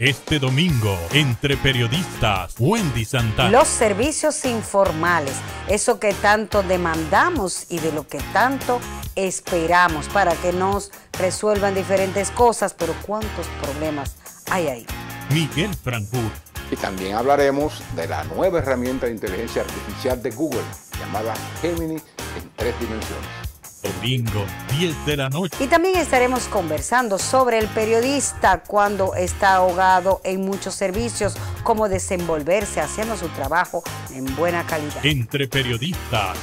Este domingo, entre periodistas, Wendy Santana. Los servicios informales, eso que tanto demandamos y de lo que tanto esperamos para que nos resuelvan diferentes cosas, pero ¿cuántos problemas hay ahí? Miguel Francur. Y también hablaremos de la nueva herramienta de inteligencia artificial de Google, llamada Gemini en tres dimensiones. Domingo, 10 de la noche. Y también estaremos conversando sobre el periodista cuando está ahogado en muchos servicios, cómo desenvolverse haciendo su trabajo en buena calidad. Entre periodistas,